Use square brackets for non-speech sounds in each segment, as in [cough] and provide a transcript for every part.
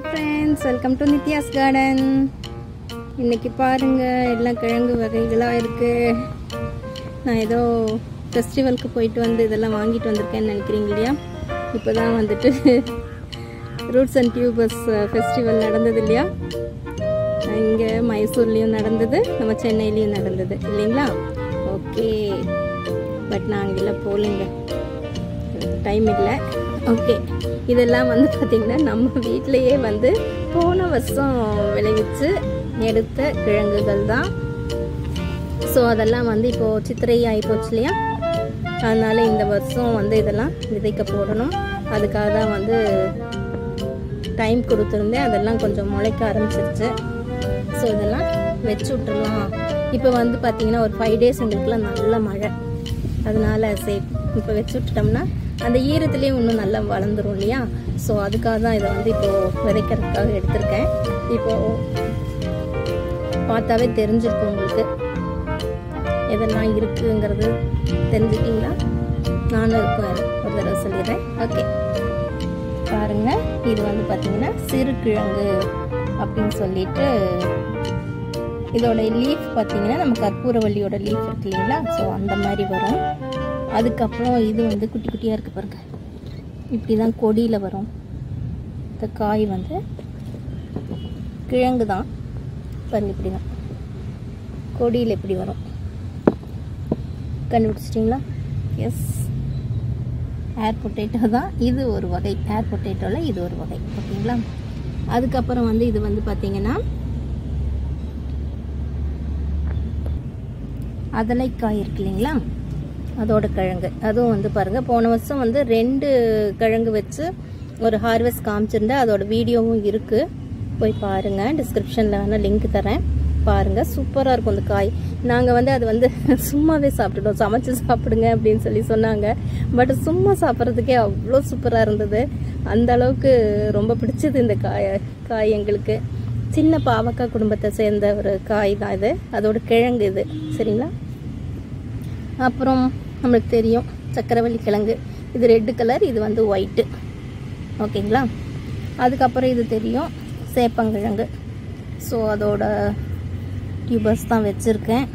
Hi friends welcome to Nithya's garden இன்னைக்கு பாருங்க எல்லாம் கிழங்கு வகைகளாக இருக்குது நான் ஏதோ ஃபெஸ்டிவலுக்கு போயிட்டு வந்து இதெல்லாம் வாங்கிட்டு வந்திருக்கேன்னு நினைக்கிறீங்க இல்லையா? இப்போ தான் வந்துட்டு ரூட்ஸ் அண்ட் டியூபர்ஸ் ஃபெஸ்டிவல் நடந்தது இல்லையா? இங்கே மைசூர்லேயும் நடந்தது நம்ம சென்னையிலையும் நடந்தது இல்லைங்களா? ஓகே பட் நான் அங்கெல்லாம் போகலைங்க. டைம் இல்லை. ஓகே இதெல்லாம் வந்து பார்த்திங்கன்னா நம்ம வீட்டிலையே வந்து போன வருஷம் விளைவிச்சு எடுத்த கிழங்குகள் தான். ஸோ அதெல்லாம் வந்து இப்போது சித்திரை ஆகிப்போச்சு இல்லையா? அதனால் இந்த வருஷம் வந்து இதெல்லாம் விதைக்க போடணும். அதுக்காக தான் வந்து டைம் கொடுத்துருந்தேன். அதெல்லாம் கொஞ்சம் முளைக்க ஆரம்பிச்சிருச்சு. ஸோ இதெல்லாம் வச்சு விட்டுருலாம் இப்போ வந்து பார்த்திங்கன்னா ஒரு ஃபைவ் டேஸ் எங்களுக்குலாம் நல்ல மழை. அதனால சரி இப்போ வச்சு விட்டுட்டோம்னா அந்த ஈரத்துலேயும் இன்னும் நல்லா வளர்ந்துரும் இல்லையா? ஸோ அதுக்காக தான் இதை வந்து இப்போது விதைக்கிறதுக்காக எடுத்திருக்கேன். இப்போது பார்த்தாவே தெரிஞ்சிருக்கும் உங்களுக்கு. எதெல்லாம் இருக்குங்கிறது தெரிஞ்சுக்கிங்களா நானும் இருக்கும் ஒரு தடவை சொல்லிடுறேன். ஓகே பாருங்க. இது வந்து பார்த்தீங்கன்னா சிறுகிழங்கு அப்படின்னு சொல்லிட்டு இதோட லீஃப் பார்த்தீங்கன்னா நம்ம கற்பூரவல்லியோட லீஃப் இருக்கு இல்லைங்களா? ஸோ அந்த மாதிரி வரும். அதுக்கப்புறம் இது வந்து குட்டி குட்டியாக இருக்குது பாருங்கள் இப்படி தான் கொடியில் வரும். இந்த காய் வந்து கிழங்கு தான். பாருங்கள் இப்படி தான் கொடியில் எப்படி வரும். கண்டுபிடிச்சிட்டிங்களா? எஸ் ஏர் பொட்டேட்டோ தான். இது ஒரு வகை. ஏர் பொட்டேட்டோவில் இது ஒரு வகை. ஓகேங்களா? அதுக்கப்புறம் வந்து இது வந்து பார்த்திங்கன்னா அதலைக்காய் இருக்கு இல்லைங்களா? அதோட கிழங்கு. அதுவும் வந்து பாருங்கள் போன வருஷம் வந்து ரெண்டு கிழங்கு வச்சு ஒரு ஹார்வெஸ்ட் காமிச்சிருந்தேன் அதோட வீடியோவும் இருக்குது போய் பாருங்கள் டிஸ்கிரிப்ஷனில் வேணால் லிங்க் தரேன். பாருங்கள் சூப்பராக இருக்கும் அந்த காய். நாங்கள் வந்து அது வந்து [laughs] சும்மாவே சாப்பிட்டுட்டோம். சமைச்சு சாப்பிடுங்க அப்படின்னு சொல்லி சொன்னாங்க. பட் சும்மா சாப்பிட்றதுக்கே அவ்வளோ சூப்பராக இருந்தது. அந்த அளவுக்கு ரொம்ப பிடிச்சது இந்த காய் காய் எங்களுக்கு. சின்ன பாவக்காய் குடும்பத்தை சேர்ந்த ஒரு காய் தான் இது. அதோட கிழங்கு இது. சரிங்களா? அப்புறம் நம்மளுக்கு தெரியும். சக்கரவள்ளி கிழங்கு. இது ரெட்டு கலர் இது வந்து ஒயிட்டு ஓகேங்களா? அதுக்கப்புறம் இது தெரியும். சேப்பங்கிழங்கு ஸோ அதோட டியூபர்ஸ் தான் வச்சுருக்கேன்.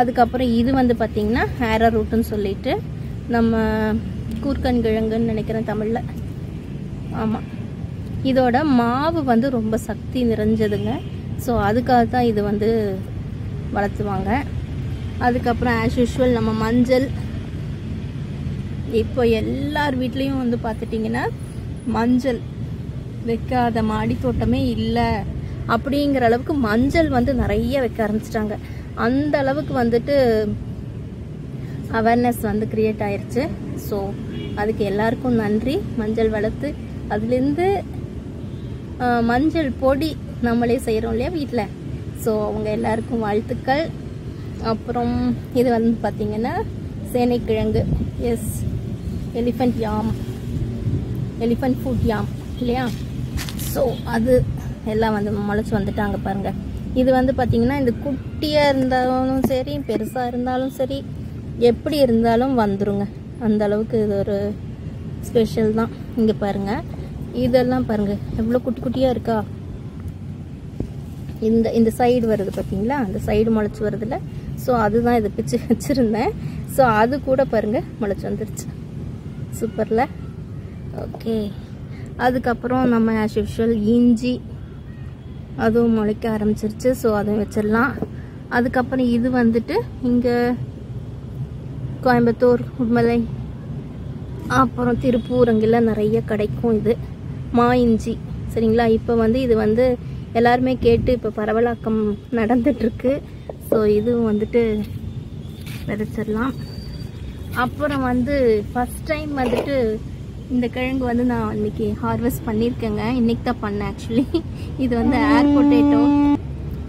அதுக்கப்புறம் இது வந்து பார்த்திங்கன்னா ஹேரா ரூட்டுன்னு சொல்லிட்டு நம்ம கூர்க்கன் கிழங்குன்னு நினைக்கிறேன் தமிழில். ஆமாம் இதோட மாவு வந்து ரொம்ப சக்தி நிறைஞ்சதுங்க. ஸோ அதுக்காக தான் இது வந்து வளர்த்துவாங்க. அதுக்கப்புறம் ஆஸ் யூஷுவல் நம்ம மஞ்சள் இப்போ எல்லார் வீட்லேயும் வந்து பார்த்துட்டிங்கன்னா மஞ்சள் வைக்காத மாடி தோட்டமே இல்லை அப்படிங்கிற அளவுக்கு மஞ்சள் வந்து நிறைய வைக்க ஆரம்பிச்சிட்டாங்க. அந்த அளவுக்கு வந்துட்டு அவேர்னஸ் வந்து க்ரியேட் ஆயிடுச்சு ஸோ அதுக்கு எல்லாருக்கும் நன்றி. மஞ்சள் வளர்த்து அதுலேருந்து மஞ்சள் பொடி நம்மளே செய்கிறோம் இல்லையா வீட்டில் ஸோ அவங்க எல்லாருக்கும் வாழ்த்துக்கள். அப்புறம் இது வந்து பார்த்திங்கன்னா சேனைக்கிழங்கு. Yes elephant yam elephant foot yam இல்லையா? ஸோ அது எல்லாம் வந்து முளைச்சி வந்துட்டாங்க பாருங்கள் இது வந்து பார்த்திங்கன்னா இந்த குட்டியாக இருந்தாலும் சரி பெருசாக இருந்தாலும் சரி எப்படி இருந்தாலும் வந்துருங்க. அந்த அளவுக்கு இது ஒரு ஸ்பெஷல் தான். இங்கே பாருங்கள் இதெல்லாம் பாருங்கள் எவ்வளோ குட்டி குட்டியாக இருக்கா? இந்த இந்த சைடு வருது பார்த்தீங்களா அந்த சைடு முளைச்சி வருதுல்ல ஸோ அதுதான் இது பிச்சு வச்சுருந்தேன். ஸோ அது கூட பாருங்கள் முளைச்சி வந்துருச்சு. சூப்பரில். ஓகே. அதுக்கப்புறம் நம்ம ஆஸ் யூஷுவல் இஞ்சி அதுவும் முளைக்க ஆரம்பிச்சிருச்சு ஸோ அதுவும் வச்சிடலாம். அதுக்கப்புறம் இது வந்துட்டு இங்கே கோயம்புத்தூர் உண்மலை அப்புறம் திருப்பூர் அங்கெல்லாம் நிறைய கிடைக்கும் இது. மா இஞ்சி சரிங்களா? இப்போ வந்து இது வந்து எல்லாருமே கேட்டு இப்போ பரவலாக்கம் நடந்துட்டுருக்கு ஸோ இதுவும் வந்துட்டு விதைச்சிடலாம். அப்புறம் வந்து ஃபஸ்ட் டைம் வந்துட்டு இந்த கிழங்கு வந்து நான் இன்னைக்கு ஹார்வெஸ்ட் பண்ணியிருக்கேங்க. இன்னைக்கு தான் பண்ணேன் ஆக்சுவலி இது வந்து ஏர் பொட்டேட்டோ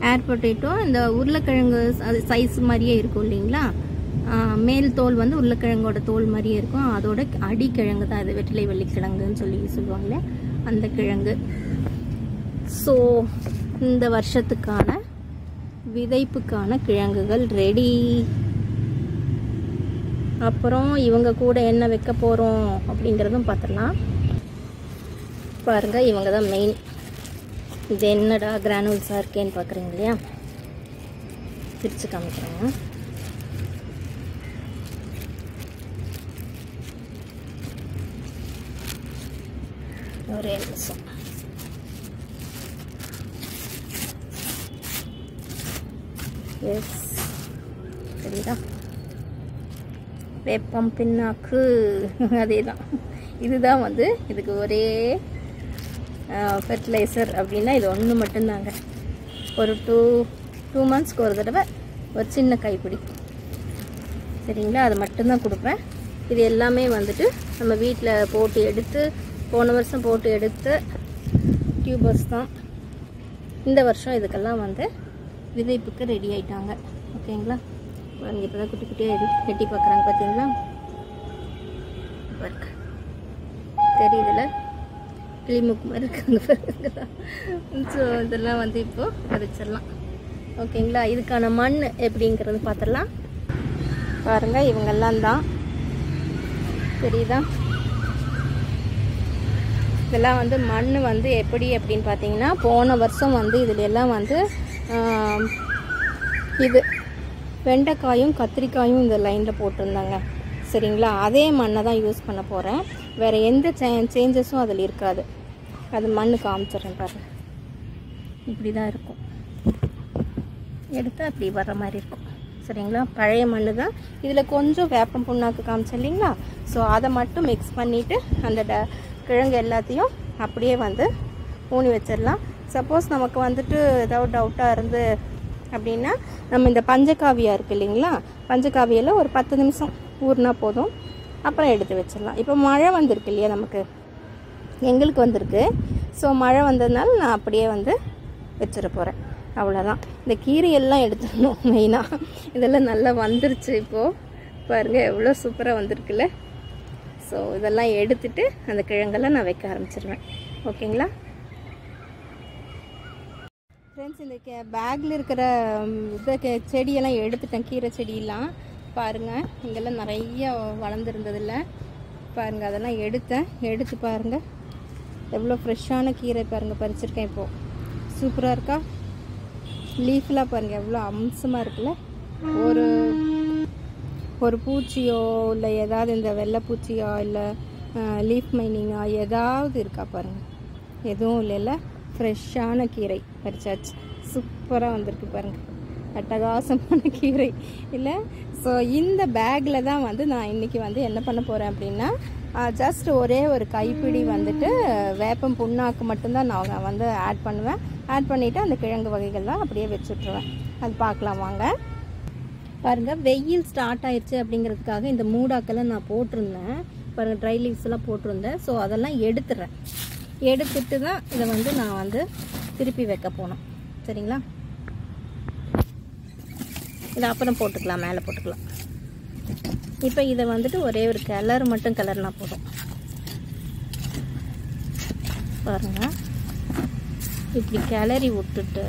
ஏர் பொட்டேட்டோ இந்த உருளைக்கிழங்கு அது சைஸ் மாதிரியே இருக்கும் இல்லைங்களா? மேல் தோல் வந்து உருளைக்கிழங்கோட தோல் மாதிரியே இருக்கும். அதோட அடிக்கிழங்கு தான் அது வெற்றிலை வெள்ளிக்கிழங்குன்னு சொல்லி சொல்லுவாங்களே அந்த கிழங்கு. ஸோ இந்த வருஷத்துக்கான விதைப்புக்கான கிழங்குகள் ரெடி அப்புறம் இவங்க கூட என்ன வைக்க போகிறோம் அப்படிங்கிறதும் பார்த்துடலாம் பாருங்கள் இவங்க தான் மெயின் இது என்னடா கிரானுல்ஸாக இருக்கேன்னு பார்க்குறீங்க இல்லையா? பிரித்து காமிக்கிறேங்க. ஒரே நிமிஷம். எஸ் சரிதா வேப்பம் பின்னாக்கு அதே தான் இதுதான் வந்து இதுக்கு ஒரே ஃபெர்டிலைசர் அப்படின்னா இது ஒன்று மட்டும்தாங்க. ஒரு டூ டூ மந்த்ஸ்க்கு ஒரு தடவை ஒரு சின்ன கைப்பிடி. சரிங்களா? அது மட்டும்தான் கொடுப்பேன். இது எல்லாமே வந்துட்டு நம்ம வீட்டில் போட்டு எடுத்து போன வருஷம் போட்டு எடுத்த டியூபர்ஸ் தான். இந்த வருஷம் இதுக்கெல்லாம் வந்து விதைப்புக்கு ரெடி ஆயிட்டாங்க. ஓகேங்களா? பாருங்க இப்போ தான் குட்டி குட்டியாக இது எட்டி பார்க்குறாங்க பார்த்தீங்களா பாருங்க. தெரியுதுல? கிளிமுக்கு மாதிரி இருக்காங்க பாருங்களா ஸோ இதெல்லாம் வந்து இப்போது பறிச்சிடலாம் ஓகேங்களா? இதுக்கான மண் எப்படிங்கிறது பார்த்துடலாம் பாருங்க இவங்கெல்லாம் தான். தெரியுதா? இதெல்லாம் வந்து மண் வந்து எப்படி அப்படின்னு பார்த்தீங்கன்னா போன வருஷம் வந்து இதுல எல்லாம் வந்து இது வெண்டைக்காயும் கத்திரிக்காயும் இந்த லைனில் போட்டிருந்தாங்க. சரிங்களா? அதே மண்ணை தான் யூஸ் பண்ண போகிறேன் வேறு எந்த சே சேஞ்சஸும் அதில் இருக்காது. அது மண் காமிச்சிடுறேன் பாரு இப்படி தான் இருக்கும். எடுத்து அப்படி வர்ற மாதிரி இருக்கும். சரிங்களா? பழைய மண்ணு தான். இதில் கொஞ்சம் வேப்பம் புண்ணாக்கு காமிச்சேன் இல்லைங்களா? ஸோ அதை மட்டும் மிக்ஸ் பண்ணிவிட்டு அந்த ட கிழங்கு எல்லாத்தையும் அப்படியே வந்து ஊனி வச்சிடலாம். சப்போஸ் நமக்கு வந்துட்டு ஏதாவது டவுட்டாக இருந்து அப்படின்னா நம்ம இந்த பஞ்சகாவியா இருக்குது இல்லைங்களா? பஞ்சகாவியில் ஒரு பத்து நிமிஷம் ஊறினா போதும். அப்புறம் எடுத்து வச்சிடலாம். இப்போ மழை வந்திருக்கு இல்லையா நமக்கு? எங்களுக்கு வந்திருக்கு. ஸோ மழை வந்ததுனால நான் அப்படியே வந்து வச்சிட போகிறேன் அவ்வளோதான் இந்த கீரையெல்லாம் எடுத்துடணும் [laughs] மெயினாக இதெல்லாம் நல்லா வந்துருச்சு இப்போது பாருங்கள் எவ்வளோ சூப்பராக வந்திருக்குல்ல. ஸோ இதெல்லாம் எடுத்துட்டு அந்த கிழங்கெல்லாம் நான் வைக்க ஆரம்பிச்சிருவேன். ஓகேங்களா? ஃப்ரெண்ட்ஸ் இந்த கே பேக்கில் இருக்கிற இதை கே- செடியெல்லாம் எடுத்துட்டேன். கீரை செடியெல்லாம். பாருங்கள் இங்கெல்லாம் நிறைய வளர்ந்துருந்ததில்ல. பாருங்கள் அதெல்லாம் எடுத்தேன். எடுத்து பாருங்கள் எவ்வளோ ஃப்ரெஷ்ஷான கீரை பாருங்கள் பறிச்சிருக்கேன் இப்போது சூப்பராக இருக்கா? லீஃப்லாம் பாருங்கள் எவ்வளோ அம்சமாக இருக்குல்ல. ஒரு ஒரு பூச்சியோ இல்லை ஏதாவது இந்த வெள்ளை பூச்சியோ இல்லை லீஃப் மைனிங்கா ஏதாவது இருக்கா பாருங்கள் எதுவும் இல்லைல்ல. ஃப்ரெஷ்ஷான கீரை பறிச்சாச்சு. சூப்பராக வந்திருக்கு பாருங்கள் அட்டகாசமான கீரை. இல்லை ஸோ இந்த பேக்கில் தான் வந்து நான் இன்றைக்கி வந்து என்ன பண்ண போகிறேன் அப்படின்னா ஜஸ்ட் ஒரே ஒரு கைப்பிடி வந்துட்டு வேப்பம் புண்ணாக்கு மட்டும்தான் நான் வந்து ஆட் பண்ணுவேன். ஆட் பண்ணிவிட்டு அந்த கிழங்கு வகைகள்லாம் அப்படியே வச்சுட்ருவேன் அது பார்க்கலாம் வாங்க. பாருங்கள் வெயில் ஸ்டார்ட் ஆயிடுச்சு அப்படிங்கிறதுக்காக இந்த மூடாக்கெல்லாம் நான் போட்டிருந்தேன். பாருங்கள் ட்ரை லீவ்ஸ் எல்லாம் போட்டிருந்தேன். ஸோ அதெல்லாம் எடுத்துடுறேன் எடுத்துட்டு தான் இதை வந்து நான் வந்து திருப்பி வைக்க போனோம் சரிங்களா? இதை அப்புறம் போட்டுக்கலாம் மேலே போட்டுக்கலாம். இப்போ இதை வந்துட்டு ஒரே ஒரு கலர் மட்டும் கலர்னா போதும். பாருங்க. இப்படி கிளறி விட்டுட்டு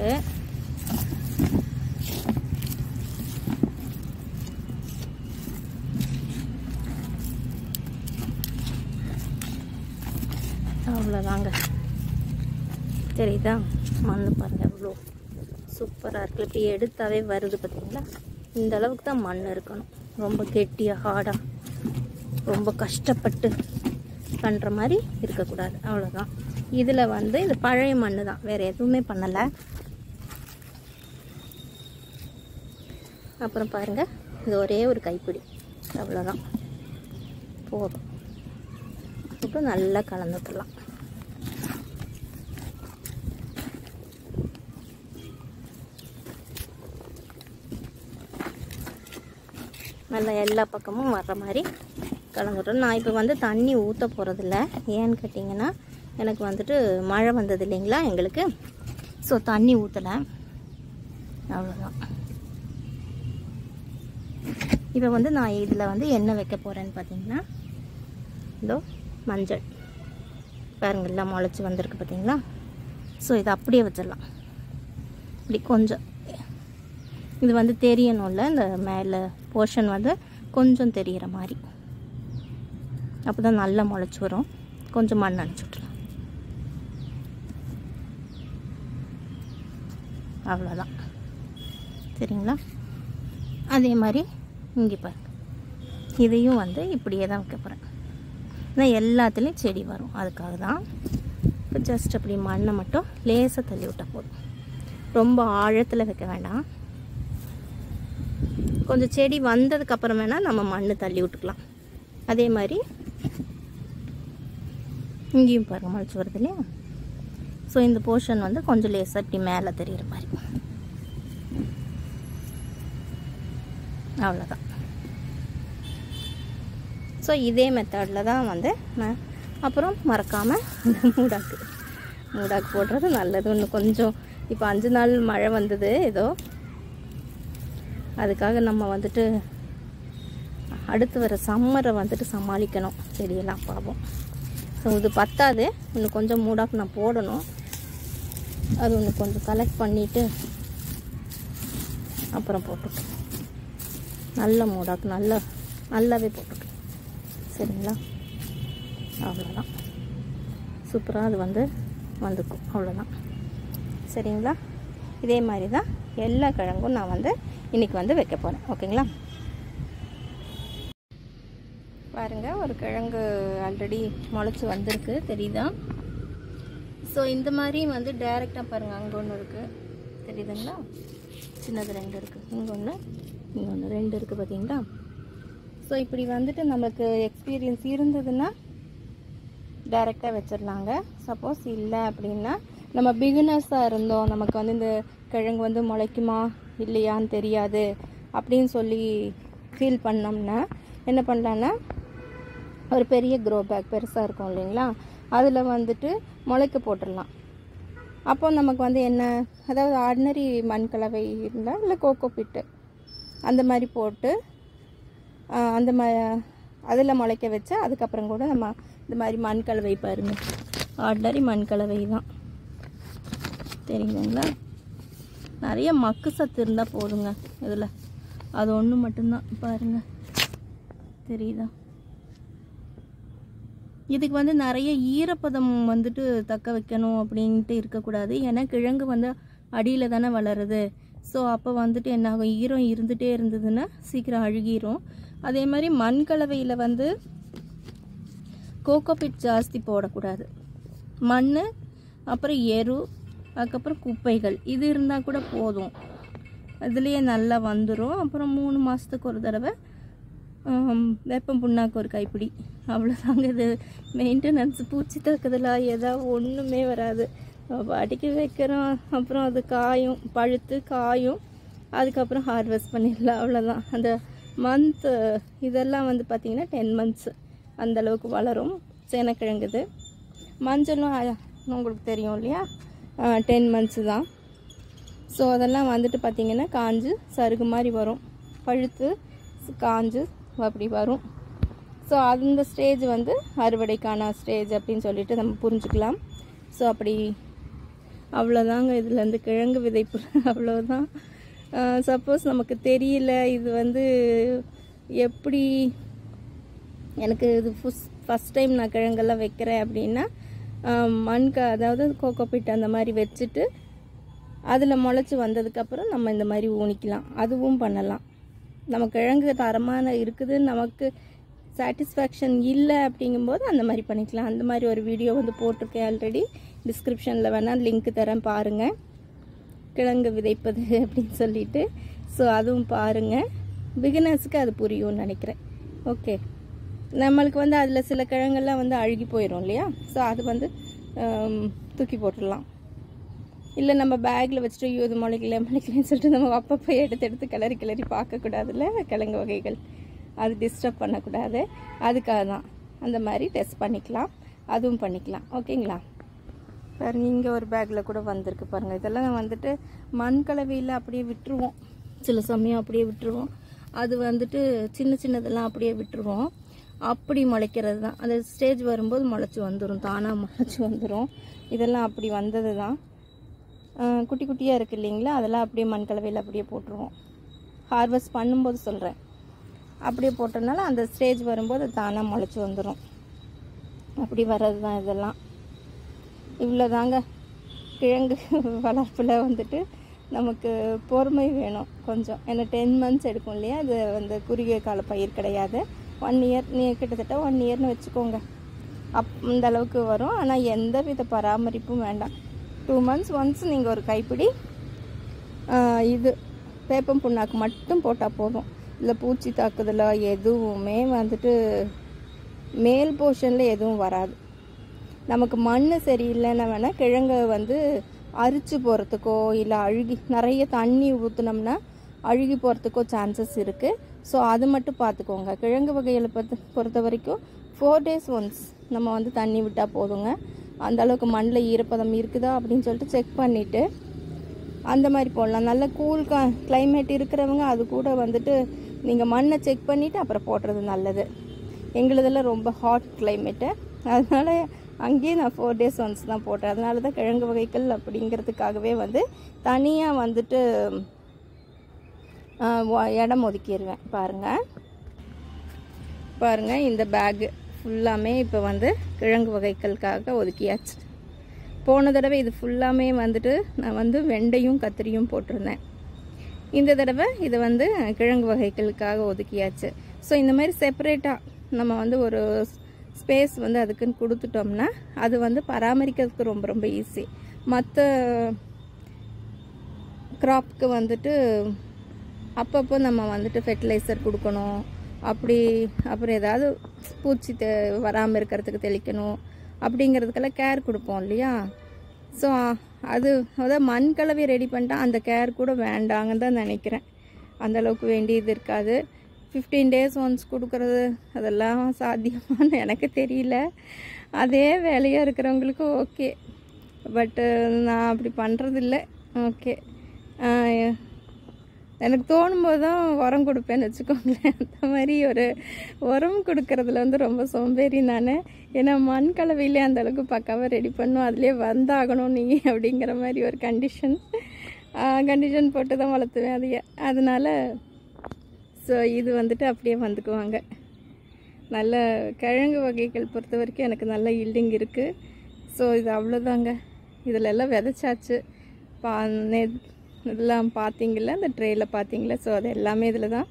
அவ்வளோதாங்க தெரியுதா? மண் பாருங்க எவ்வளோ சூப்பராக இருக்குது இப்படி எடுத்தாவே வருது பார்த்தீங்களா இந்த அளவுக்கு தான் மண் இருக்கணும். ரொம்ப கெட்டியாக ஹார்டாக ரொம்ப கஷ்டப்பட்டு பண்ணுற மாதிரி இருக்கக்கூடாது. அவ்வளோதான் இதில் வந்து இது பழைய மண் தான் வேறு எதுவுமே பண்ணலை. அப்புறம் பாருங்கள் இது ஒரே ஒரு கைப்பிடி. அவ்வளோதான் போதும். இப்போ நல்லா கலந்துக்கலாம். நல்லா எல்லா பக்கமும் வர்ற மாதிரி கலந்துட்டோம் நான் இப்போ வந்து தண்ணி ஊற்ற போகிறதில்ல ஏன்னு கேட்டிங்கன்னா எனக்கு வந்துட்டு மழை வந்தது இல்லைங்களா எங்களுக்கு. ஸோ தண்ணி ஊற்றலை அவ்வளோதான் இப்போ வந்து நான் இதில் வந்து என்ன வைக்க போகிறேன்னு பார்த்தீங்கன்னா இதோ மஞ்சள். பாருங்கள்லாம் முளைச்சி வந்திருக்கு பார்த்தீங்களா ஸோ இதை அப்படியே வச்சிடலாம். இப்படி கொஞ்சம். இது வந்து தெரியணும்ல இந்த மேலே போர்ஷன் வந்து கொஞ்சம் தெரிகிற மாதிரி. அப்போ தான் நல்லா முளைச்சி வரும். கொஞ்சம் மண் அனுப்பிச்சி விட்ருலாம் அவ்வளோதான் சரிங்களா? அதே மாதிரி இங்கே பாருங்க. இதையும் வந்து இப்படியே தான் வைக்க போகிறேன் நான் எல்லாத்துலேயும் செடி வரும். அதுக்காக தான் இப்போ ஜஸ்ட் அப்படி மண்ணை மட்டும் லேசாக தள்ளி விட்டால் போதும். ரொம்ப ஆழத்தில் வைக்க வேண்டாம். கொஞ்சம் செடி வந்ததுக்கப்புறம் வேணால் நம்ம மண் தள்ளி விட்டுக்கலாம். அதே மாதிரி இங்கேயும் பாருங்கள் முளைச்சி வருது இல்லையா? ஸோ இந்த போர்ஷன் வந்து கொஞ்சம் லேசாக இப்படி மேலே தெரிகிற மாதிரி. அவ்வளோதான் ஸோ இதே மெத்தடில் தான் வந்து நான் அப்புறம் மறக்காமல் இந்த மூடாக்கு மூடாக்கு போடுறது நல்லது. இன்னும் கொஞ்சம் இப்போ அஞ்சு நாள் மழை வந்தது ஏதோ அதுக்காக நம்ம வந்துட்டு அடுத்து வர சம்மரை வந்துட்டு சமாளிக்கணும். செடியெல்லாம் பாவம். ஸோ இது பத்தாது. இன்னும் கொஞ்சம் மூடாக்கு நான் போடணும். அது ஒன்று கொஞ்சம் கலெக்ட் பண்ணிவிட்டு அப்புறம் போட்டுக்கேன் நல்ல மூடாக்கு நல்ல நல்லாவே போட்டுக்கேன் சரிங்களா? அவ்வளோதான் சூப்பராக அது வந்து வந்துக்கும். அவ்வளோதான் சரிங்களா? இதே மாதிரி தான் எல்லா கிழங்கும் நான் வந்து இன்றைக்கி வந்து வைக்க போகிறேன் ஓகேங்களா? பாருங்கள் ஒரு கிழங்கு ஆல்ரெடி முளைச்சி வந்திருக்கு. தெரியுதா? ஸோ இந்த மாதிரி வந்து டைரெக்டாக பாருங்கள் அங்கே ஒன்று இருக்குது தெரியுதுங்களா? சின்னது ரெண்டு இருக்குது இங்கே ஒன்று இங்கே ஒன்று ரெண்டு இருக்குது பார்த்தீங்களா ஸோ இப்படி வந்துட்டு நமக்கு எக்ஸ்பீரியன்ஸ் இருந்ததுன்னா டைரெக்டாக வச்சிடலாங்க. சப்போஸ் இல்லை அப்படின்னா நம்ம பிகினர்ஸாக இருந்தோம். நமக்கு வந்து இந்த கிழங்கு வந்து முளைக்குமா? இல்லையான்னு தெரியாது அப்படின்னு சொல்லி ஃபீல் பண்ணோம்னா என்ன பண்ணலான்னா ஒரு பெரிய க்ரோ பேக் பெருசாக இருக்கும் இல்லைங்களா? அதில் வந்துட்டு முளைக்க போட்டுடலாம். அப்போ நமக்கு வந்து என்ன? அதாவது ஆர்டினரி மண் கலவை இருந்தால் இல்லை கோகோ பிட்டு அந்த மாதிரி போட்டு அந்த ம அதில் முளைக்க வச்சு அதுக்கப்புறம் கூட நம்ம இந்த மாதிரி மண் கலவை பாருங்க. ஆர்டினரி மண் கலவை தான். தெரியுதுங்களா? நிறைய மக்கு சத்து இருந்தால் போதுங்க இதில். அது ஒன்று மட்டும்தான். பாருங்க. தெரியுதா? இதுக்கு வந்து நிறைய ஈரப்பதம் வந்துட்டு தக்க வைக்கணும் அப்படின்ட்டு இருக்கக்கூடாது. ஏன்னா கிழங்கு வந்து அடியில் தானே வளருது. ஸோ அப்போ வந்துட்டு என்னாகும்? ஈரம் இருந்துகிட்டே இருந்ததுன்னா சீக்கிரம் அழுகிரும். அதே மாதிரி மண் கலவையில் வந்து கோகோபிட் ஜாஸ்தி போடக்கூடாது. மண் அப்புறம் எரு அதுக்கப்புறம் குப்பைகள். இது இருந்தால் கூட போதும். அதுலேயே நல்லா வந்துடும் அப்புறம் மூணு மாதத்துக்கு ஒரு தடவை வேப்பம் புண்ணாக்கு ஒரு கைப்பிடி. அவ்வளோதாங்க இது. மெயின்டெனன்ஸ் பூச்சி தாக்குதலா? ஏதாவது ஒன்றுமே வராது. நம்ம பாட்டிக்கு வைக்கிறோம். அப்புறம் அது காயும். பழுத்து காயும். அதுக்கப்புறம் ஹார்வெஸ்ட் பண்ணிடலாம். அவ்வளோதான் அந்த மந்த்து இதெல்லாம் வந்து பார்த்திங்கன்னா டென் மந்த்ஸ் அந்த அளவுக்கு வளரும். சேனக்கிழங்குது. மஞ்சளும் உங்களுக்கு தெரியும் இல்லையா? டென் மந்த்ஸு தான். ஸோ அதெல்லாம் வந்துட்டு பார்த்திங்கன்னா காஞ்சு சருகு மாதிரி வரும். பழுத்து காஞ்சு அப்படி வரும். ஸோ அந்த ஸ்டேஜ் வந்து அறுவடைக்கான ஸ்டேஜ் அப்படின்னு சொல்லிட்டு நம்ம புரிஞ்சுக்கலாம். ஸோ அப்படி அவ்வளோதாங்க இதுலேருந்து கிழங்கு விதைப்பு. [laughs] அவ்வளோதான் சப்போஸ் நமக்கு தெரியல இது வந்து எப்படி எனக்கு இது ஃபுஸ் ஃபஸ்ட் டைம் நான் கிழங்கெல்லாம் வைக்கிறேன் அப்படின்னா மண் க அதாவது கோகோபிட் அந்த மாதிரி வச்சுட்டு அதில் முளைச்சி வந்ததுக்கப்புறம் நம்ம இந்த மாதிரி ஊனிக்கலாம். அதுவும் பண்ணலாம். நம்ம கிழங்கு தரமான இருக்குது. நமக்கு சாட்டிஸ்ஃபேக்ஷன் இல்லை அப்படிங்கும்போது அந்த மாதிரி பண்ணிக்கலாம். அந்த மாதிரி ஒரு வீடியோ வந்து போட்டிருக்கேன் ஆல்ரெடி டிஸ்கிரிப்ஷனில் வேணால் லிங்க் தரேன் பாருங்கள் கிழங்கு விதைப்பது [laughs] அப்படின்னு சொல்லிட்டு. ஸோ அதுவும் பாருங்கள் பிகினர்ஸுக்கு அது புரியும்னு நினைக்கிறேன். ஓகே நம்மளுக்கு வந்து அதில் சில கிழங்கெல்லாம் வந்து அழுகி போயிடும் இல்லையா? ஸோ அது வந்து தூக்கி போட்டுடலாம். இல்லை நம்ம பேக்கில் வச்சுட்டு ஐயோ இது முளைக்கல முளைக்கலன்னு சொல்லிட்டு நம்ம அப்பப்போ எடுத்து எடுத்து கிளறி கிளறி பார்க்கக்கூடாதுல்ல கிழங்கு வகைகள். அது டிஸ்டர்ப் பண்ணக்கூடாது. அதுக்காக தான். அந்த மாதிரி டெஸ்ட் பண்ணிக்கலாம். அதுவும் பண்ணிக்கலாம். ஓகேங்களா? பாருங்க இங்கே ஒரு பேக்கில் கூட வந்திருக்கு பாருங்கள் இதெல்லாம் வந்துட்டு மண் கலவையில் அப்படியே விட்டுருவோம். சில சமயம் அப்படியே விட்டுருவோம். அது வந்துட்டு சின்ன சின்னதெல்லாம் அப்படியே விட்டுருவோம். அப்படி முளைக்கிறது தான். அந்த ஸ்டேஜ் வரும்போது முளைச்சி வந்துடும் தானாக முளைச்சி வந்துடும் இதெல்லாம் அப்படி வந்தது தான். குட்டி குட்டியாக இருக்குது இல்லைங்களா? அதெல்லாம் அப்படியே மண் கலவையில் அப்படியே போட்டுருவோம். ஹார்வெஸ்ட் பண்ணும்போது சொல்கிறேன் அப்படியே போட்டனால அந்த ஸ்டேஜ் வரும்போது தானாக முளைச்சி வந்துடும் அப்படி வர்றது தான் இதெல்லாம். இவ்வளோதாங்க கிழங்கு [laughs] வளர்ப்பில் வந்துட்டு நமக்கு பொறுமை வேணும் கொஞ்சம். ஏன்னா டென் மந்த்ஸ் எடுக்கும் இல்லையா? அது வந்து குறுகிய கால பயிர் கிடையாது. ஒன் இயர் நீ கிட்டத்தட்ட ஒன் இயர்னு வச்சுக்கோங்க. அப் இந்த அளவுக்கு வரும். ஆனால் எந்த வித பராமரிப்பும் வேண்டாம். டூ மந்த்ஸ் ஒன்ஸ் நீங்கள் ஒரு கைப்பிடி இது வேப்பம் புண்ணாக்கு மட்டும் போட்டால் போதும். இல்லை பூச்சி தாக்குதலோ எதுவுமே வந்துட்டு மேல் போர்ஷனில் எதுவும் வராது. நமக்கு மண் சரியில்லைன்னா வேணால் கிழங்கை வந்து அரிச்சு போகிறதுக்கோ இல்லை அழுகி நிறைய தண்ணி ஊற்றுனோம்னா அழுகி போகிறதுக்கோ சான்சஸ் இருக்குது ஸோ அது மட்டும் பார்த்துக்கோங்க. கிழங்கு வகைகளை பொறுத்த பொறுத்த வரைக்கும் ஃபோர் டேஸ் ஒன்ஸ் நம்ம வந்து தண்ணி விட்டால் போதுங்க. அந்த அளவுக்கு மண்ணில் ஈரப்பதம் இருக்குதா அப்படின்னு சொல்லிட்டு செக் பண்ணிவிட்டு அந்த மாதிரி போடலாம். நல்ல கூல் கா கிளைமேட் இருக்கிறவங்க அது கூட வந்துட்டு நீங்கள் மண்ணை செக் பண்ணிவிட்டு அப்புறம் போடுறது நல்லது. எங்களுதெல்லாம் ரொம்ப ஹாட் கிளைமேட்டு அதனால் அங்கேயே நான் ஃபோர் டேஸ் ஒன்ஸ் தான் போட்டேன். அதனால தான் கிழங்கு வகைகள் அப்படிங்கிறதுக்காகவே வந்து தனியாக வந்துட்டு இடம் ஒதுக்கிடுவேன் பாருங்கள் பாருங்கள் இந்த பேகு ஃபுல்லாமே இப்போ வந்து கிழங்கு வகைகளுக்காக ஒதுக்கியாச்சு. போன தடவை இது ஃபுல்லாமே வந்துட்டு நான் வந்து வெண்டையும் கத்திரியும் போட்டிருந்தேன். இந்த தடவை இது வந்து கிழங்கு வகைகளுக்காக ஒதுக்கியாச்சு. ஸோ இந்த மாதிரி செப்பரேட்டாக நம்ம வந்து ஒரு ஸ்பேஸ் வந்து அதுக்குன்னு கொடுத்துட்டோம்னா அது வந்து பராமரிக்கிறதுக்கு ரொம்ப ரொம்ப ஈஸி மற்ற க்ராப்க்கு வந்துட்டு அப்பப்போ நம்ம வந்துட்டு ஃபெர்டிலைசர் கொடுக்கணும். அப்படி அப்புறம் ஏதாவது பூச்சி தெ வராமல் இருக்கிறதுக்கு தெளிக்கணும். அப்படிங்கிறதுக்கெல்லாம் கேர் கொடுப்போம் இல்லையா? ஸோ அது அதாவது மண் கலவை ரெடி பண்ணிட்டா அந்த கேர் கூட வேண்டாங்கன்னு தான் நினைக்கிறேன். அந்த அளவுக்கு வேண்டியது இருக்காது. ஃபிஃப்டீன் டேஸ் ஒன்ஸ் கொடுக்கறது அதெல்லாம் சாத்தியமான்னு எனக்கு தெரியல. அதே வேலையாக இருக்கிறவங்களுக்கு ஓகே பட்டு நான் அப்படி பண்ணுறதில்ல ஓகே எனக்கு தோணும் போது தான் உரம் கொடுப்பேன்னு வச்சுக்கோங்களேன். அந்த மாதிரி ஒரு உரம் கொடுக்கறதுல வந்து ரொம்ப சோம்பேறி நான். ஏன்னா மண் கலவையிலே அந்த அளவுக்கு பக்காவாக ரெடி பண்ணும். அதுலேயே வந்தாகணும் நீ அப்படிங்கிற மாதிரி ஒரு கண்டிஷன் கண்டிஷன் போட்டு தான் வளர்த்துவேன் அதையே. அதனால ஸோ இது வந்துட்டு அப்படியே வந்துக்குவாங்க. நல்ல கிழங்கு வகைகள் பொறுத்த வரைக்கும் எனக்கு நல்ல ஈல்டிங் இருக்குது ஸோ இது அவ்வளோதாங்க இதில் எல்லாம் விதைச்சாச்சு. பா நே இதெல்லாம் பார்த்தீங்கள இந்த ட்ரேயில் பார்த்தீங்களா ஸோ அது எல்லாமே இதில் தான்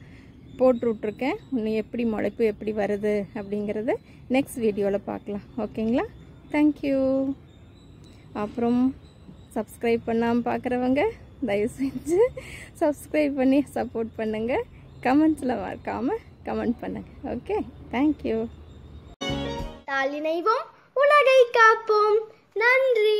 போட்டு விட்ருக்கேன் இன்னும் எப்படி முளைப்பு எப்படி வருது அப்படிங்கிறத நெக்ஸ்ட் வீடியோவில் பார்க்கலாம். ஓகேங்களா தேங்க்யூ அப்புறம் சப்ஸ்கிரைப் பண்ணாமல் பார்க்குறவங்க தயவு செஞ்சு சப்ஸ்கிரைப் பண்ணி சப்போர்ட் பண்ணுங்கள் கமெண்ட்ஸில் மறக்காமல் கமெண்ட் பண்ணுங்கள் ஓகே தேங்க்யூ தாளினைவோம் உலகை காப்போம். நன்றி.